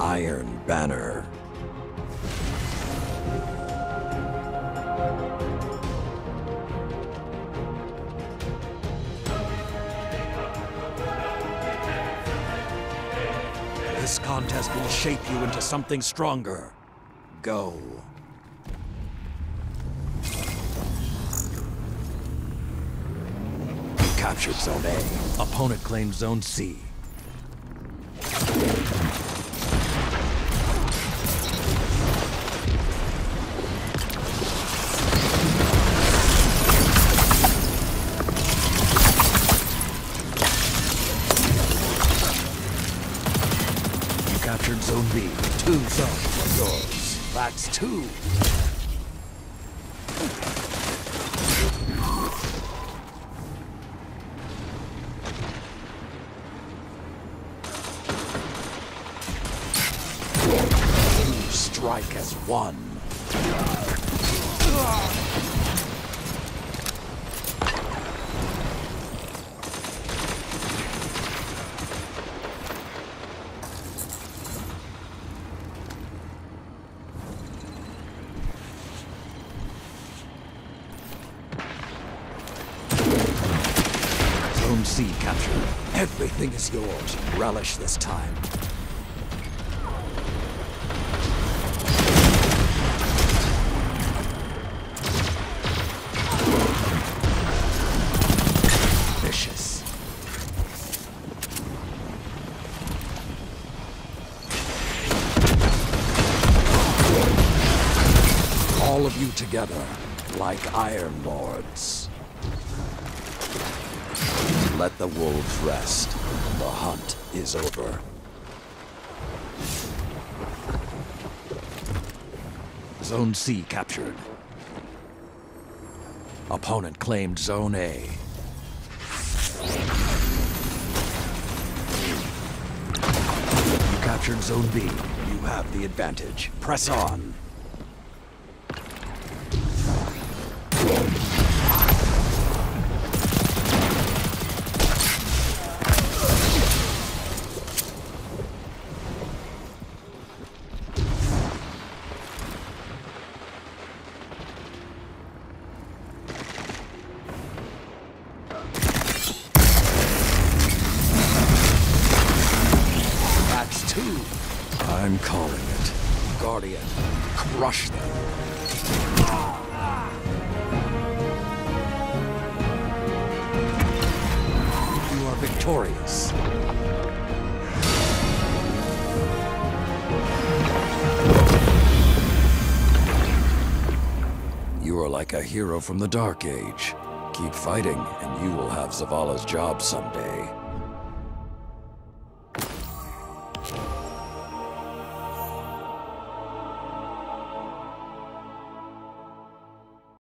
Iron Banner. This contest will shape you into something stronger. Go. Captured Zone A. Opponent claims Zone C. captured Zone B. Two zones are yours. That's two. Strike as one. Zone C captured. Everything is yours. Relish this time. Vicious. All of you together, like Iron Lords. Let the wolves rest. The hunt is over. Zone C captured. Opponent claimed Zone A. You captured Zone B. You have the advantage. Press on. I'm calling it. Guardian, crush them. You are victorious. You are like a hero from the Dark Age. Keep fighting, and you will have Zavala's job someday.